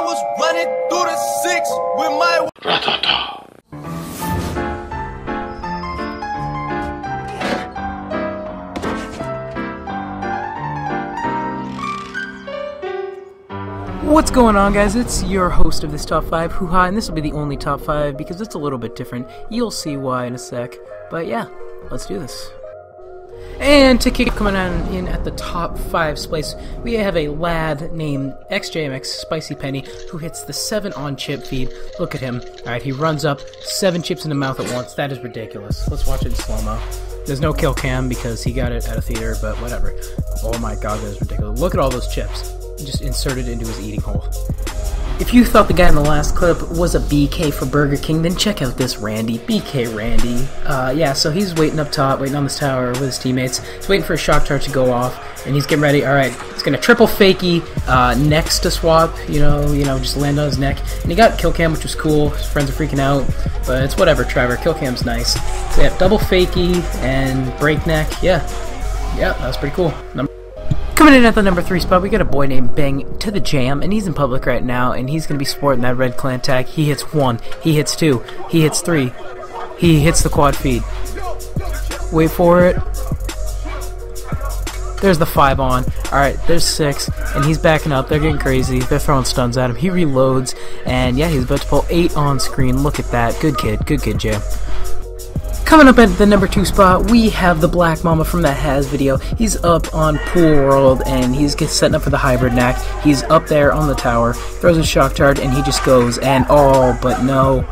I was running through the six with my. What's going on, guys? It's your host of this top five, Hoohah, and this will be the only top five because it's a little bit different. You'll see why in a sec. But yeah, let's do this. And to kick coming on in at the top five place, we have a lad named XJMX Spicy Penny who hits the seven on chip feed. Look at him. Alright, he runs up seven chips in the mouth at once. That is ridiculous. Let's watch it in slow mo. There's no kill cam because he got it at a theater, but whatever. Oh my god, that is ridiculous. Look at all those chips. Just inserted into his eating hole. If you thought the guy in the last clip was a BK for Burger King, then check out this Randy. BK Randy. Uh, yeah, so he's waiting up top, waiting on this tower with his teammates. He's waiting for a shock charge to go off, and he's getting ready. All right, he's gonna triple fakie uh, next to swap. You know, you know, just land on his neck. And he got kill cam, which was cool. His friends are freaking out, but it's whatever. Trevor, kill cam's nice. So yeah, double fakie and breakneck. Yeah, yeah, that was pretty cool. Number Coming in at the number three spot, we got a boy named Bang to the Jam, and he's in public right now, and he's going to be sporting that red clan tag. He hits one, he hits two, he hits three, he hits the quad feed. Wait for it. There's the five on. Alright, there's six, and he's backing up. They're getting crazy. They're throwing stuns at him. He reloads, and yeah, he's about to pull eight on screen. Look at that. Good kid. Good kid, Jam. Coming up at the number two spot, we have the Black Mamba from that Hazz video. He's up on Pool World and he's setting up for the hybrid knack. He's up there on the tower, throws a shock dart, and he just goes and oh, but no.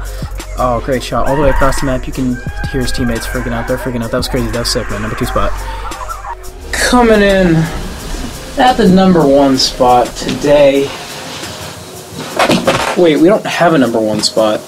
Oh, great shot. All the way across the map. You can hear his teammates freaking out. They're freaking out. That was crazy. That was sick, man. Number two spot. Coming in at the number one spot today. Wait, we don't have a number one spot.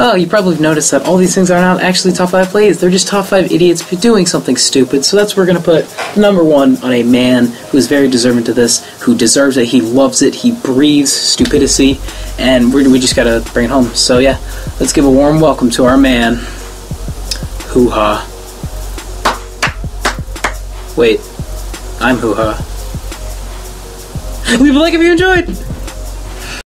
Oh, you probably noticed that all these things are not actually top 5 plays. They're just top 5 idiots doing something stupid. So that's where we're going to put number 1 on a man who is very deserving to this, who deserves it, he loves it, he breathes stupidity, and we just got to bring it home. So yeah, let's give a warm welcome to our man. Hoohah. Wait, I'm Hoohah. Leave a like if you enjoyed!